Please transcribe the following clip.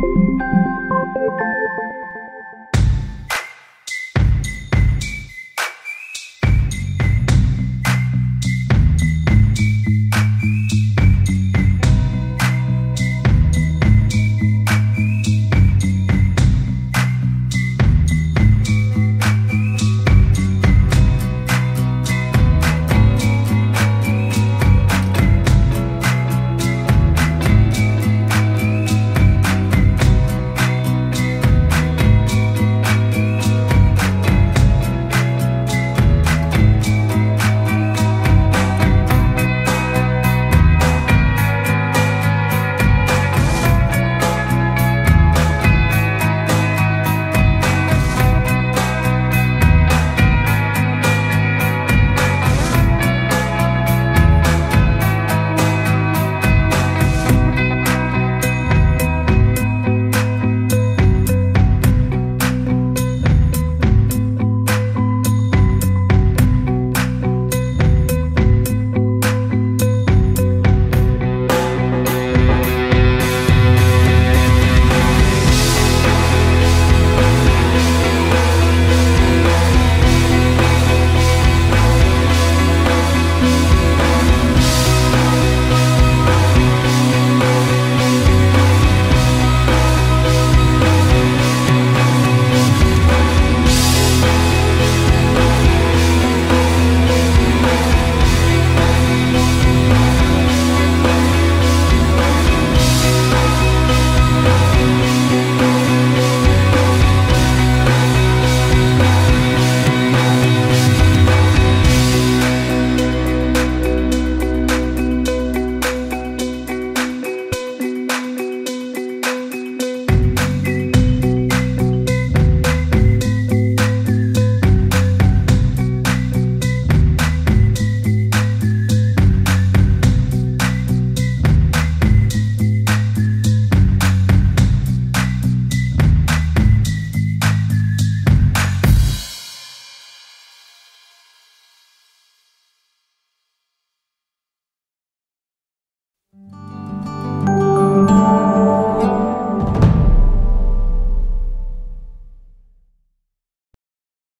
Música